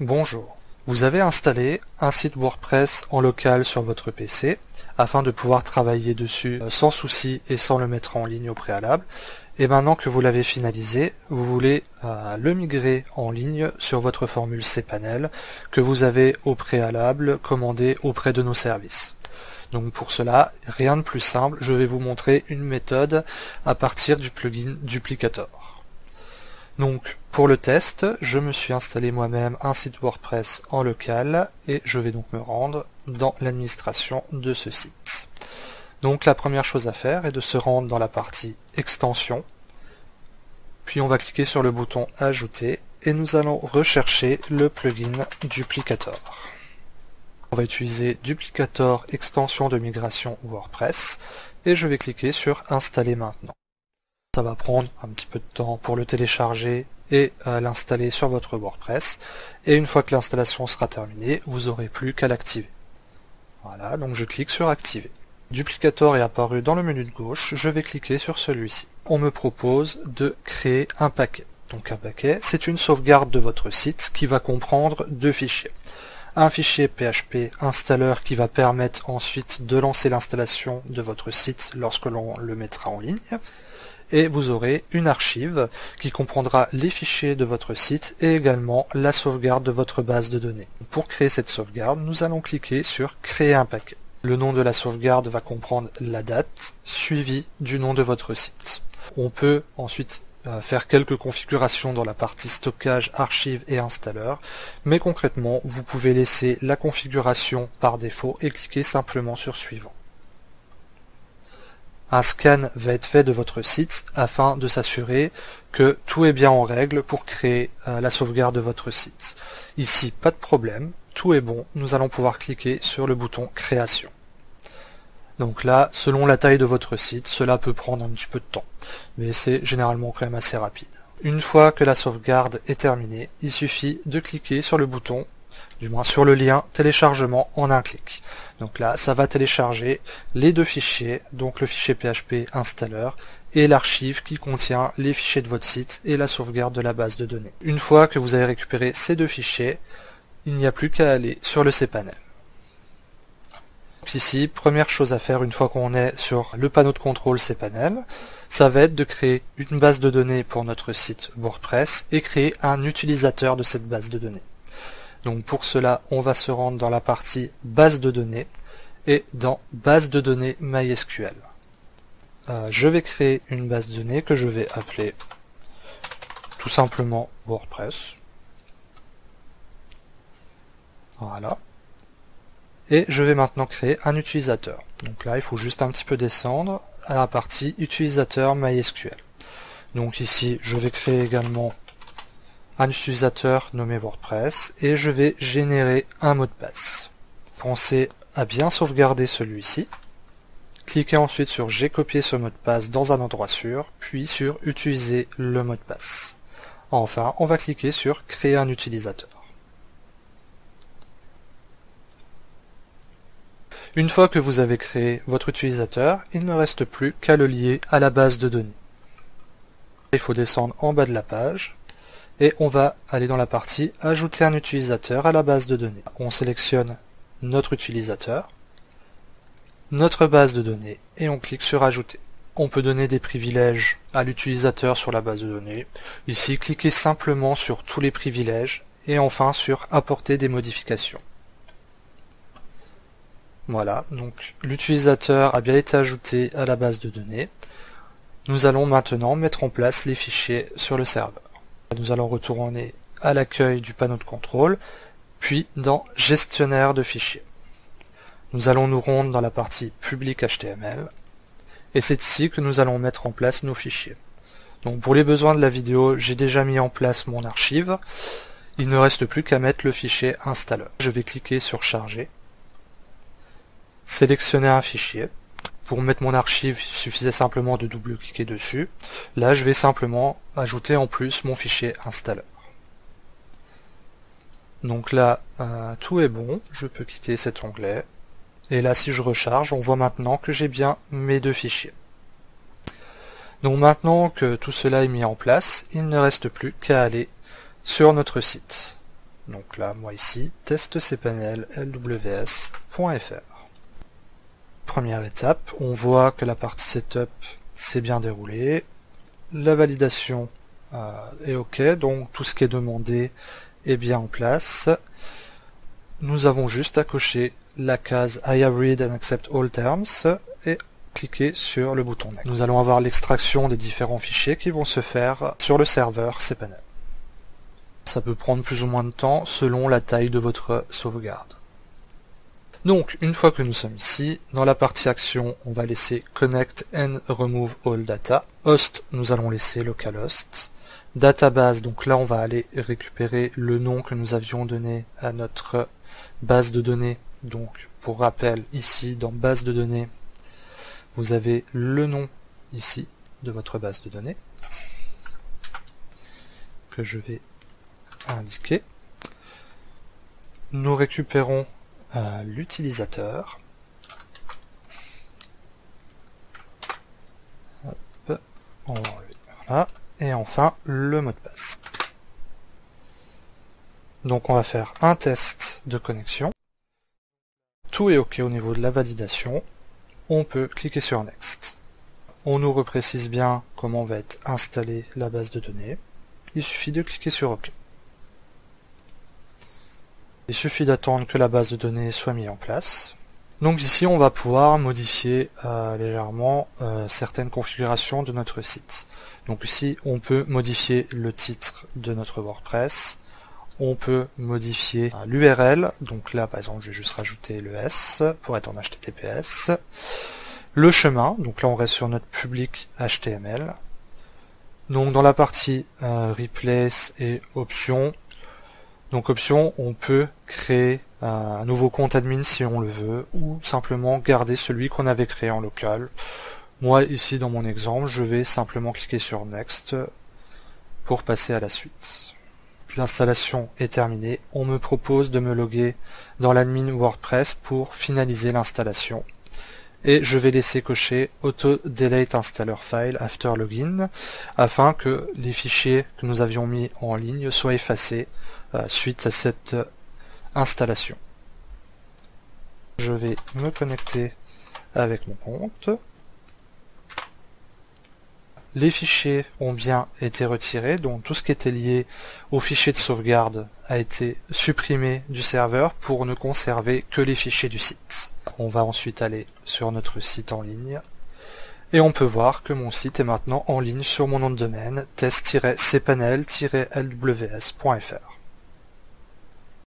Bonjour. Vous avez installé un site WordPress en local sur votre PC afin de pouvoir travailler dessus euh, sans souci et sans le mettre en ligne au préalable. Et maintenant que vous l'avez finalisé, vous voulez euh, le migrer en ligne sur votre formule cPanel que vous avez au préalable commandé auprès de nos services. Donc pour cela, rien de plus simple, je vais vous montrer une méthode à partir du plugin Duplicator. Donc pour le test, je me suis installé moi-même un site WordPress en local et je vais donc me rendre dans l'administration de ce site. Donc la première chose à faire est de se rendre dans la partie extension, puis on va cliquer sur le bouton ajouter et nous allons rechercher le plugin Duplicator. On va utiliser Duplicator extension de migration WordPress et je vais cliquer sur installer maintenant. Ça va prendre un petit peu de temps pour le télécharger et euh, l'installer sur votre WordPress. Et une fois que l'installation sera terminée, vous n'aurez plus qu'à l'activer. Voilà, donc je clique sur activer. Duplicator est apparu dans le menu de gauche, je vais cliquer sur celui-ci. On me propose de créer un paquet. Donc un paquet, c'est une sauvegarde de votre site qui va comprendre deux fichiers. Un fichier PHP installeur qui va permettre ensuite de lancer l'installation de votre site lorsque l'on le mettra en ligne et vous aurez une archive qui comprendra les fichiers de votre site et également la sauvegarde de votre base de données. Pour créer cette sauvegarde, nous allons cliquer sur Créer un paquet. Le nom de la sauvegarde va comprendre la date suivie du nom de votre site. On peut ensuite euh, faire quelques configurations dans la partie stockage, archive et installeur, mais concrètement, vous pouvez laisser la configuration par défaut et cliquer simplement sur suivant. Un scan va être fait de votre site afin de s'assurer que tout est bien en règle pour créer euh, la sauvegarde de votre site. Ici, pas de problème, tout est bon, nous allons pouvoir cliquer sur le bouton création. Donc là, selon la taille de votre site, cela peut prendre un petit peu de temps, mais c'est généralement quand même assez rapide. Une fois que la sauvegarde est terminée, il suffit de cliquer sur le bouton du moins sur le lien téléchargement en un clic. Donc là, ça va télécharger les deux fichiers, donc le fichier PHP installeur et l'archive qui contient les fichiers de votre site et la sauvegarde de la base de données. Une fois que vous avez récupéré ces deux fichiers, il n'y a plus qu'à aller sur le cPanel. Ici, première chose à faire une fois qu'on est sur le panneau de contrôle cPanel, ça va être de créer une base de données pour notre site WordPress et créer un utilisateur de cette base de données. Donc pour cela, on va se rendre dans la partie base de données et dans base de données MySQL. Euh, je vais créer une base de données que je vais appeler tout simplement WordPress. Voilà. Et je vais maintenant créer un utilisateur. Donc là, il faut juste un petit peu descendre à la partie utilisateur MySQL. Donc ici, je vais créer également un utilisateur nommé WordPress et je vais générer un mot de passe. Pensez à bien sauvegarder celui-ci. Cliquez ensuite sur J'ai copié ce mot de passe dans un endroit sûr, puis sur Utiliser le mot de passe. Enfin, on va cliquer sur Créer un utilisateur. Une fois que vous avez créé votre utilisateur, il ne reste plus qu'à le lier à la base de données. Il faut descendre en bas de la page, et on va aller dans la partie ajouter un utilisateur à la base de données. On sélectionne notre utilisateur, notre base de données et on clique sur ajouter. On peut donner des privilèges à l'utilisateur sur la base de données. Ici, cliquez simplement sur tous les privilèges et enfin sur apporter des modifications. Voilà, donc l'utilisateur a bien été ajouté à la base de données. Nous allons maintenant mettre en place les fichiers sur le serveur. Nous allons retourner à l'accueil du panneau de contrôle, puis dans Gestionnaire de fichiers. Nous allons nous rendre dans la partie Public HTML, et c'est ici que nous allons mettre en place nos fichiers. Donc pour les besoins de la vidéo, j'ai déjà mis en place mon archive. Il ne reste plus qu'à mettre le fichier installeur. Je vais cliquer sur Charger, sélectionner un fichier, pour mettre mon archive, il suffisait simplement de double-cliquer dessus. Là, je vais simplement ajouter en plus mon fichier installeur. Donc là, euh, tout est bon. Je peux quitter cet onglet. Et là, si je recharge, on voit maintenant que j'ai bien mes deux fichiers. Donc maintenant que tout cela est mis en place, il ne reste plus qu'à aller sur notre site. Donc là, moi ici, testcpanel.lws.fr. Première étape, on voit que la partie setup s'est bien déroulée. La validation euh, est OK, donc tout ce qui est demandé est bien en place. Nous avons juste à cocher la case I have read and accept all terms et cliquer sur le bouton Next. Nous allons avoir l'extraction des différents fichiers qui vont se faire sur le serveur cPanel. Ça peut prendre plus ou moins de temps selon la taille de votre sauvegarde. Donc, une fois que nous sommes ici, dans la partie action, on va laisser Connect and Remove All Data. Host, nous allons laisser localhost. Database, donc là on va aller récupérer le nom que nous avions donné à notre base de données. Donc, pour rappel, ici, dans base de données, vous avez le nom ici de votre base de données que je vais indiquer. Nous récupérons l'utilisateur. Et enfin, le mot de passe. Donc on va faire un test de connexion. Tout est OK au niveau de la validation on peut cliquer sur Next. On nous reprécise bien comment va être installée la base de données. Il suffit de cliquer sur OK. Il suffit d'attendre que la base de données soit mise en place. Donc ici, on va pouvoir modifier euh, légèrement euh, certaines configurations de notre site. Donc ici, on peut modifier le titre de notre WordPress, on peut modifier l'URL. Donc là, par exemple, je vais juste rajouter le S pour être en HTTPS. Le chemin, donc là on reste sur notre public HTML. Donc dans la partie euh, Replace et Options, donc options, on peut créer un nouveau compte admin si on le veut, ou simplement garder celui qu'on avait créé en local. Moi ici dans mon exemple, je vais simplement cliquer sur Next pour passer à la suite l'installation est terminée, on me propose de me loguer dans l'admin WordPress pour finaliser l'installation. Et je vais laisser cocher Auto Delete Installer File After Login afin que les fichiers que nous avions mis en ligne soient effacés euh, suite à cette installation. Je vais me connecter avec mon compte. Les fichiers ont bien été retirés, donc tout ce qui était lié aux fichiers de sauvegarde a été supprimé du serveur pour ne conserver que les fichiers du site. On va ensuite aller sur notre site en ligne et on peut voir que mon site est maintenant en ligne sur mon nom de domaine test-cpanel-lws.fr.